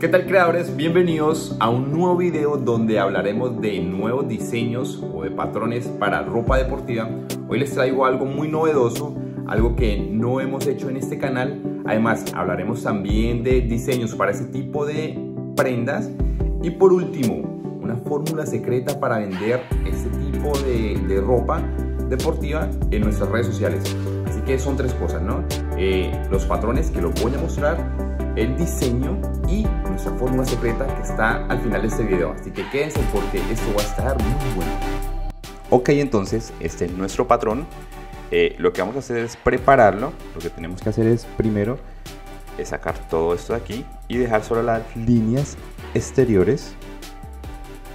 ¿Qué tal creadores? Bienvenidos a un nuevo video donde hablaremos de nuevos diseños o de patrones para ropa deportiva. Hoy les traigo algo muy novedoso, algo que no hemos hecho en este canal. Además hablaremos también de diseños para ese tipo de prendas. Y por último, una fórmula secreta para vender este tipo de, ropa deportiva en nuestras redes sociales. Así que son tres cosas, ¿no? Eh, los patrones que los voy a mostrar el diseño y nuestra fórmula secreta que está al final de este video. Así que quédense porque esto va a estar muy bueno. Ok, entonces este es nuestro patrón. Eh, lo que vamos a hacer es prepararlo. Lo que tenemos que hacer es primero es sacar todo esto de aquí y dejar solo las líneas exteriores.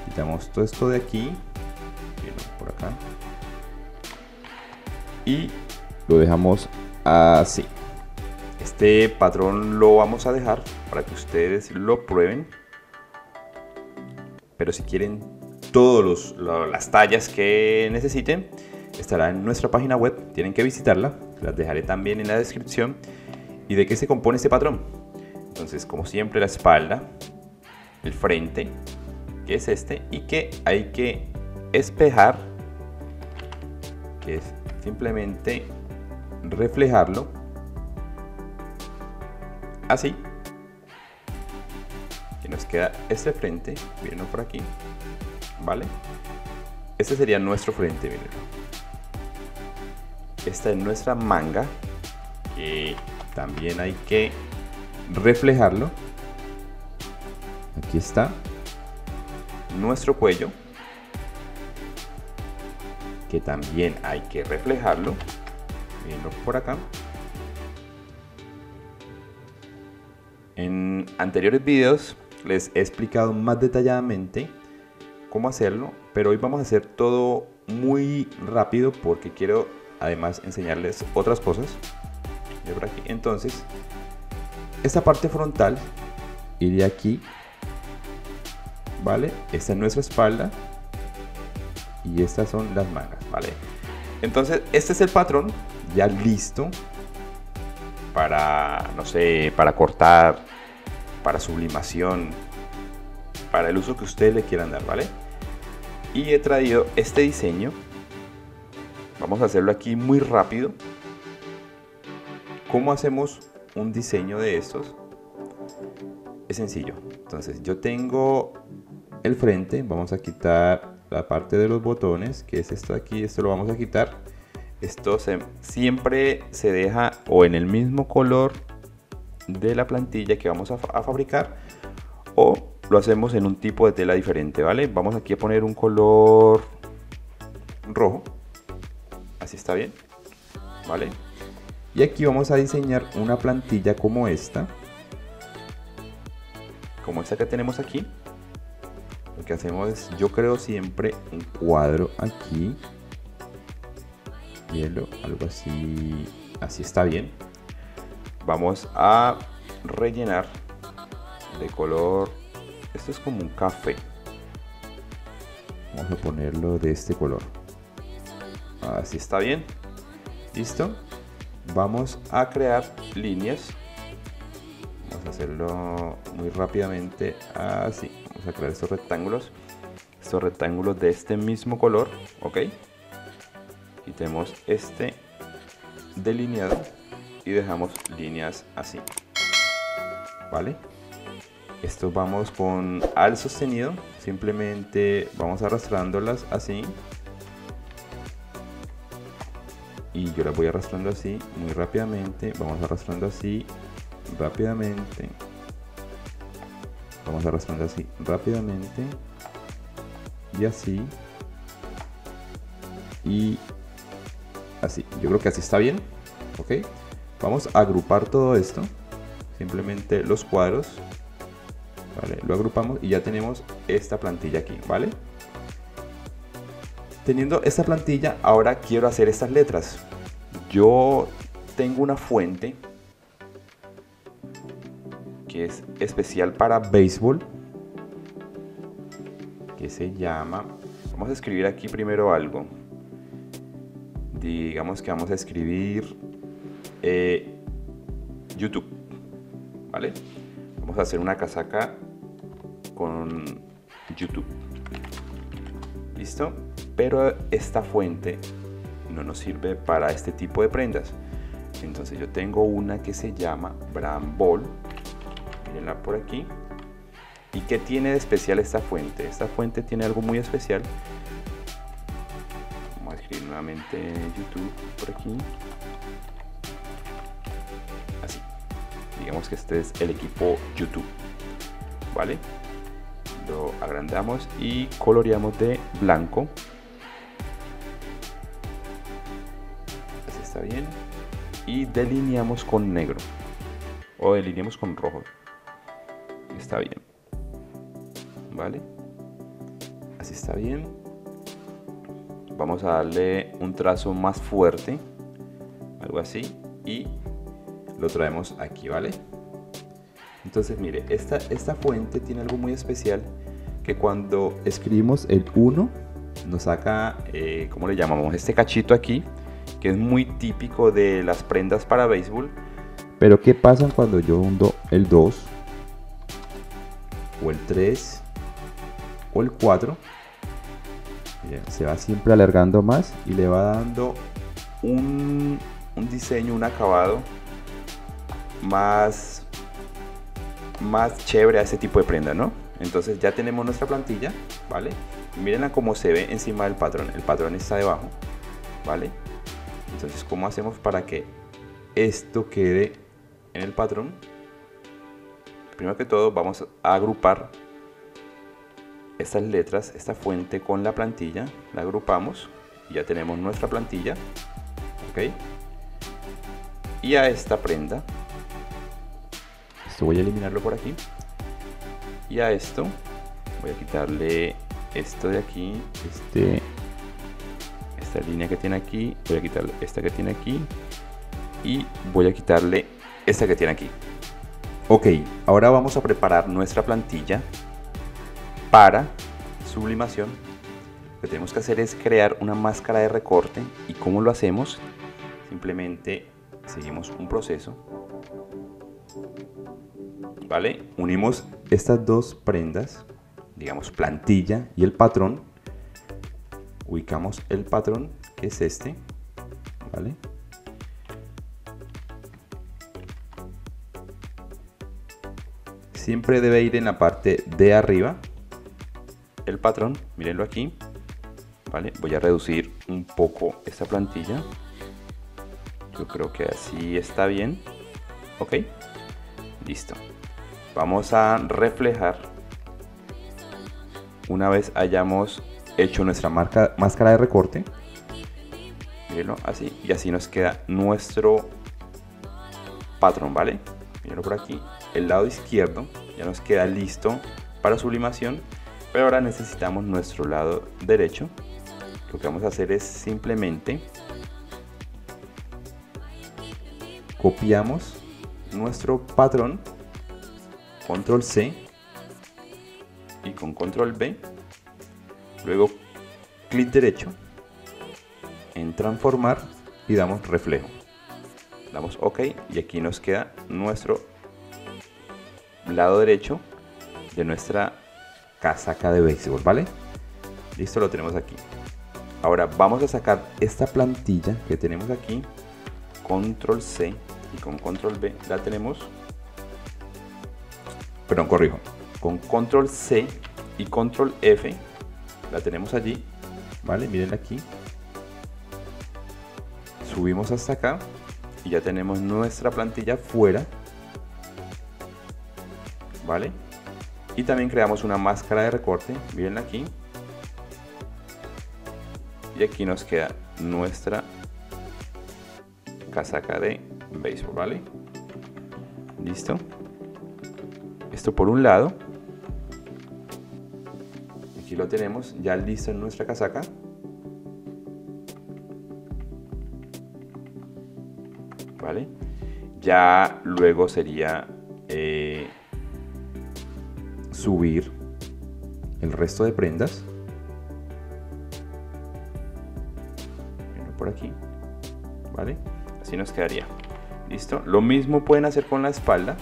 Quitamos todo esto de aquí, y lo dejamos así. Este patrón lo vamos a dejar para que ustedes lo prueben. Pero si quieren todas las tallas que necesiten, estará en nuestra página web. Tienen que visitarla. Las dejaré también en la descripción. ¿Y de qué se compone este patrón? Entonces, como siempre, la espalda, el frente, que es este, y que hay que espejar, que es simplemente reflejarlo así. Y nos queda este frente, mírenlo por aquí, ¿vale? Este sería nuestro frente, mírenlo. Esta es nuestra manga, que también hay que reflejarlo. Aquí está. Nuestro cuello, que también hay que reflejarlo. Mírenlo por acá. En anteriores videos les he explicado más detalladamente cómo hacerlo, pero hoy vamos a hacer todo muy rápido porque quiero además enseñarles otras cosas. Entonces, esta parte frontal iría aquí, ¿vale? Esta es nuestra espalda y estas son las mangas, ¿vale? Entonces, este es el patrón ya listo para, no sé, para cortar, para sublimación, para el uso que ustedes le quieran dar, ¿vale? Y he traído este diseño. Vamos a hacerlo aquí muy rápido. ¿Cómo hacemos un diseño de estos? Es sencillo. Entonces yo tengo el frente, vamos a quitar la parte de los botones, que es esto aquí, esto lo vamos a quitar esto siempre se deja o en el mismo color de la plantilla que vamos a, fabricar o lo hacemos en un tipo de tela diferente, ¿vale? Vamos aquí a poner un color rojo. Así está bien, ¿vale? Y aquí vamos a diseñar una plantilla como esta. Como esta que tenemos aquí. Lo que hacemos es, yo creo siempre un cuadro aquí hielo, algo así, así está bien. Vamos a rellenar de color, esto es como un café. Vamos a ponerlo de este color. Así está bien. Listo. Vamos a crear líneas. Vamos a hacerlo muy rápidamente así. Vamos a crear estos rectángulos. Estos rectángulos de este mismo color. Ok quitemos este delineado y dejamos líneas así. Vale esto vamos con al sostenido. Simplemente vamos arrastrándolas así. Y yo las voy arrastrando así muy rápidamente. Vamos arrastrando así rápidamente. Vamos arrastrando así rápidamente. Y así. Y así. Yo creo que así está bien. Ok. Vamos a agrupar todo esto. Simplemente los cuadros. Vale, lo agrupamos y ya tenemos esta plantilla aquí, ¿vale? Teniendo esta plantilla, ahora quiero hacer estas letras. Yo tengo una fuente que es especial para béisbol que se llama vamos a escribir aquí primero algo digamos que vamos a escribir eh, YouTube, ¿vale? Vamos a hacer una casaca con YouTube. ¿Listo? Pero esta fuente no nos sirve para este tipo de prendas. Entonces yo tengo una que se llama Brand Ball. Mirenla por aquí. ¿Y qué tiene de especial esta fuente? Esta fuente tiene algo muy especial. Vamos a escribir nuevamente YouTube por aquí. Digamos que este es el equipo YouTube. ¿Vale? Lo agrandamos y coloreamos de blanco. Así está bien. Y delineamos con negro. O delineamos con rojo. Está bien. ¿vale? Así está bien. Vamos a darle un trazo más fuerte, algo así, y lo traemos aquí, ¿vale? Entonces, mire, esta, esta fuente tiene algo muy especial que cuando escribimos el 1 nos saca, eh, ¿cómo le llamamos? Este cachito aquí, que es muy típico de las prendas para béisbol. Pero ¿qué pasa cuando yo hundo el 2 o el 3 o el 4 se va siempre alargando más y le va dando un, diseño, un acabado más, más chévere a ese tipo de prenda, ¿no? Entonces ya tenemos nuestra plantilla, ¿vale? Mírenla cómo se ve encima del patrón. El patrón está debajo, ¿vale? Entonces, ¿cómo hacemos para que esto quede en el patrón? Primero que todo, vamos a agrupar estas letras, esta fuente con la plantilla, la agrupamos y ya tenemos nuestra plantilla. ¿ok? Y a esta prenda, voy a eliminarlo por aquí. Y a esto voy a quitarle esto de aquí, este, esta línea que tiene aquí, voy a quitarle esta que tiene aquí y voy a quitarle esta que tiene aquí. Ok, ahora vamos a preparar nuestra plantilla para sublimación, lo que tenemos que hacer es crear una máscara de recorte. ¿Y cómo lo hacemos? Simplemente seguimos un proceso. ¿Vale? Unimos estas dos prendas, digamos plantilla y el patrón. Ubicamos el patrón, que es este. ¿Vale? Siempre debe ir en la parte de arriba el patrón, mírenlo aquí, ¿vale? Voy a reducir un poco esta plantilla. Yo creo que así está bien. Ok, listo. Vamos a reflejar una vez hayamos hecho nuestra marca, máscara de recorte. Mírenlo así y así nos queda nuestro patrón, ¿vale? Mírenlo por aquí. El lado izquierdo ya nos queda listo para sublimación pero ahora necesitamos nuestro lado derecho. Lo que vamos a hacer es simplemente copiamos nuestro patrón, control C y con control B, luego clic derecho en transformar y damos reflejo. Damos OK y aquí nos queda nuestro lado derecho de nuestra casaca de béisbol, ¿vale? Listo, lo tenemos aquí. Ahora vamos a sacar esta plantilla que tenemos aquí, control C y con control B la tenemos, perdón, corrijo, con control C y control F la tenemos allí, ¿vale? Miren aquí. Subimos hasta acá y ya tenemos nuestra plantilla fuera, ¿vale? y también creamos una máscara de recorte miren aquí y aquí nos queda nuestra casaca de béisbol vale listo esto por un lado aquí lo tenemos ya listo en nuestra casaca vale ya luego sería eh, subir el resto de prendas. Por aquí. ¿Vale? Así nos quedaría. ¿Listo? Lo mismo pueden hacer con la espalda.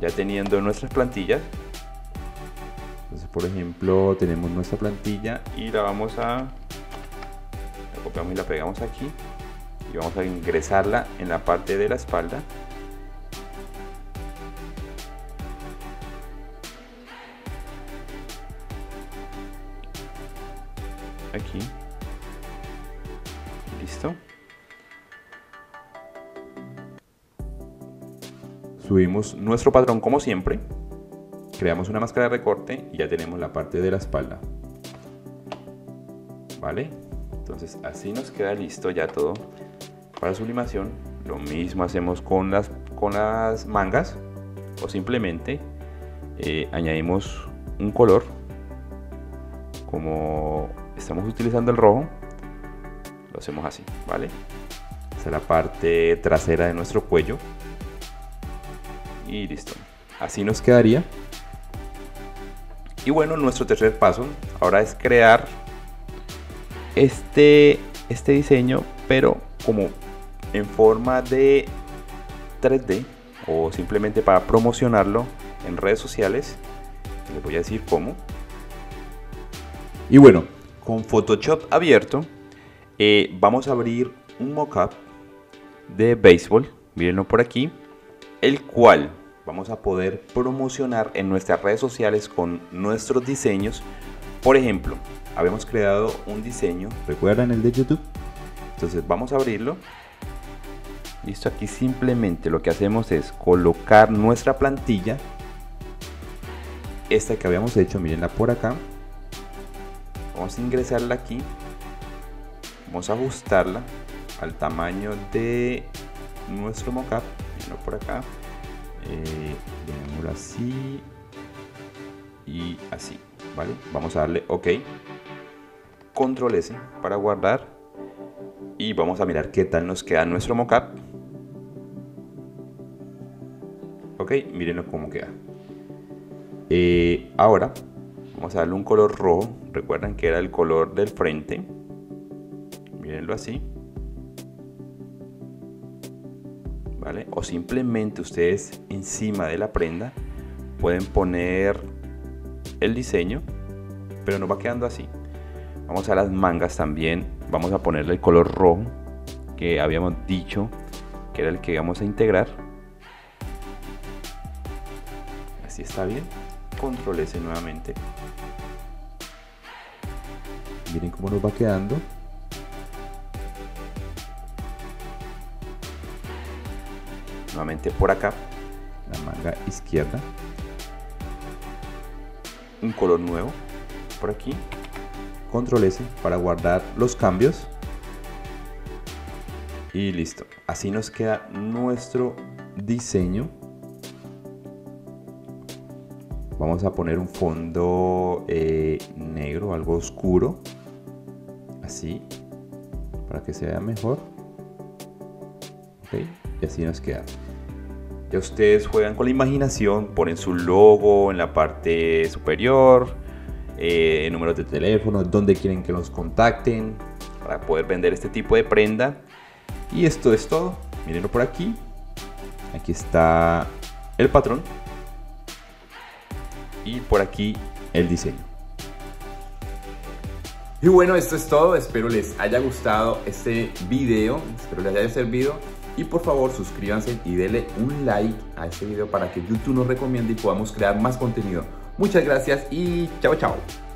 Ya teniendo nuestras plantillas. Entonces, por ejemplo, tenemos nuestra plantilla y la vamos a la copiamos y la pegamos aquí y vamos a ingresarla en la parte de la espalda. Subimos nuestro patrón como siempre. Creamos una máscara de recorte y ya tenemos la parte de la espalda. ¿Vale? Entonces así nos queda listo ya todo para sublimación. Lo mismo hacemos con las, con las mangas o simplemente eh, añadimos un color como estamos utilizando el rojo lo hacemos así vale esta es la parte trasera de nuestro cuello y listo. Así nos quedaría. Y bueno, nuestro tercer paso ahora es crear este, este diseño, pero como en forma de 3D o simplemente para promocionarlo en redes sociales. Les voy a decir cómo. Y bueno, con Photoshop abierto, eh, vamos a abrir un mockup de béisbol. Mírenlo por aquí el cual vamos a poder promocionar en nuestras redes sociales con nuestros diseños. Por ejemplo, habíamos creado un diseño, ¿recuerdan el de YouTube? Entonces vamos a abrirlo. Listo, aquí simplemente lo que hacemos es colocar nuestra plantilla. Esta que habíamos hecho, mirenla por acá. Vamos a ingresarla aquí. Vamos a ajustarla al tamaño de nuestro mockup por acá eh, así. Y así vale vamos a darle ok. Control s para guardar. Y vamos a mirar qué tal nos queda nuestro mockup. Ok miren cómo queda. Eh, ahora vamos a darle un color rojo. Recuerdan que era el color del frente. Mírenlo así O simplemente ustedes encima de la prenda pueden poner el diseño, pero nos va quedando así. Vamos a las mangas también, vamos a ponerle el color rojo que habíamos dicho que era el que vamos a integrar. Así está bien. Control S nuevamente. Miren cómo nos va quedando. Nuevamente por acá, la manga izquierda, un color nuevo por aquí, control S para guardar los cambios y listo. Así nos queda nuestro diseño. Vamos a poner un fondo eh, negro, algo oscuro, así, para que se vea mejor. Y así nos queda. Ya ustedes juegan con la imaginación, ponen su logo en la parte superior, eh, números de teléfono, donde quieren que los contacten para poder vender este tipo de prenda. Y esto es todo. Mírenlo por aquí. Aquí está el patrón. Y por aquí el diseño. Y bueno, esto es todo. Espero les haya gustado este video. Espero les haya servido. Y por favor suscríbanse y denle un like a este video para que YouTube nos recomiende y podamos crear más contenido. Muchas gracias y chao chao.